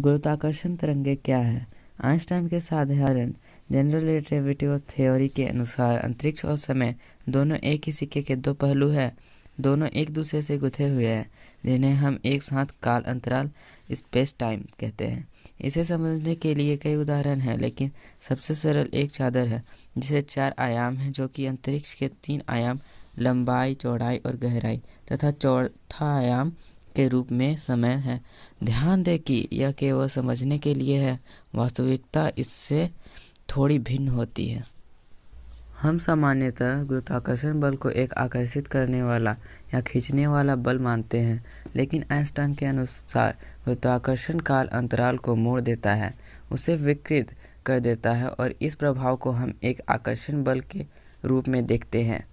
गुरुत्वाकर्षण तरंगे क्या है? आइंस्टाइन के साधारण जनरल रिलेटिविटी थ्योरी के अनुसार अंतरिक्ष और समय दोनों एक ही सिक्के के दो पहलू हैं। दोनों एक दूसरे से गुथे हुए हैं, जिन्हें हम एक साथ काल अंतराल स्पेस टाइम कहते हैं। इसे समझने के लिए कई उदाहरण हैं, लेकिन सबसे सरल एक चादर है, जिसे चार आयाम हैं, जो कि अंतरिक्ष के तीन आयाम, लंबाई, चौड़ाई और गहराई, तथा चौथा आयाम के रूप में समय है। ध्यान दें कि यह केवल समझने के लिए है, वास्तविकता इससे थोड़ी भिन्न होती है। हम सामान्यतः गुरुत्वाकर्षण बल को एक आकर्षित करने वाला या खींचने वाला बल मानते हैं, लेकिन आइंस्टाइन के अनुसार गुरुत्वाकर्षण काल अंतराल को मोड़ देता है, उसे विकृत कर देता है और इस प्रभाव को हम एक आकर्षण बल के रूप में देखते हैं।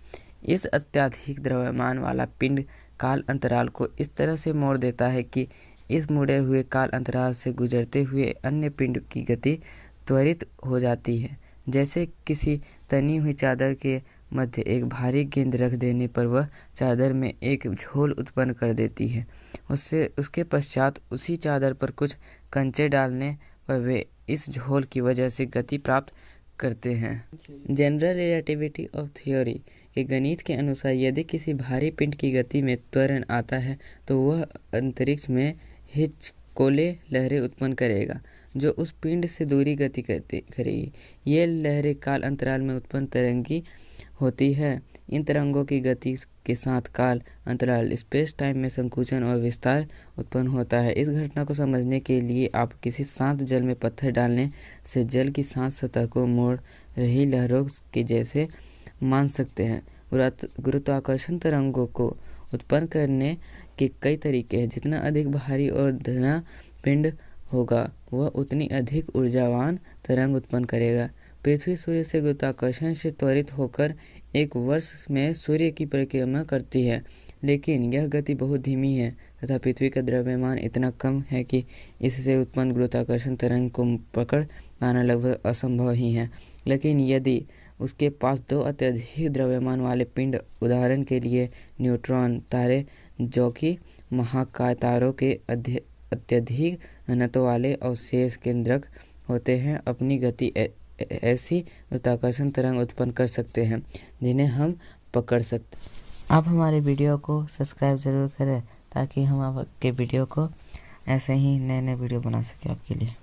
इस अत्याधिक द्रव्यमान वाला पिंड काल अंतराल को इस तरह से मोड़ देता है कि इस मुड़े हुए काल अंतराल से गुजरते हुए अन्य पिंड की गति त्वरित हो जाती है। जैसे किसी तनी हुई चादर के मध्य एक भारी गेंद रख देने पर वह चादर में एक झोल उत्पन्न कर देती है। उससे, उसके पश्चात उसी चादर पर कुछ कंचे डालने पर वे इस झोल की वजह से गति प्राप्त करते हैं। जनरल रिलेटिविटी ऑफ़ थियोरी के गणित के अनुसार यदि किसी भारी पिंड की गति में त्वरण आता है तो वह अंतरिक्ष में हिचकोले लहरें उत्पन्न करेगा, जो उस पिंड से दूरी गति करेगी। ये लहरें काल अंतराल में उत्पन्न तरंगी होती है। इन तरंगों की गति के साथ काल अंतराल स्पेस टाइम में संकुचन और विस्तार उत्पन्न होता है। इस घटना को समझने के लिए आप किसी शांत जल में पत्थर डालने से जल की शांत सतह को मोड़ रही लहरों के जैसे मान सकते हैं। गुरुत्वाकर्षण तरंगों को उत्पन्न करने के कई तरीके हैं। जितना अधिक भारी और धना पिंड होगा, वह उतनी अधिक ऊर्जावान तरंग उत्पन्न करेगा। पृथ्वी सूर्य से गुरुत्वाकर्षण से त्वरित होकर एक वर्ष में सूर्य की परिक्रमा करती है, लेकिन यह गति बहुत धीमी है। तथा पृथ्वी का द्रव्यमान इतना कम है कि इससे उत्पन्न गुरुत्वाकर्षण तरंग को पकड़ पाना लगभग असंभव ही है। लेकिन यदि उसके पास दो अत्यधिक द्रव्यमान वाले पिंड, उदाहरण के लिए न्यूट्रॉन, तारे, जो कि महाकाय तारों के अत्यधिक घनत्व वाले अवशेष केंद्रक होते हैं, अपनी गति ऐसी गुरुत्वाकर्षण तरंग उत्पन्न कर सकते हैं, जिन्हें हम पकड़ सकते आप हमारे वीडियो को सब्सक्राइब ज़रूर करें। ताकि हम आपके वीडियो को ऐसे ही नए नए वीडियो बना सकें आपके लिए।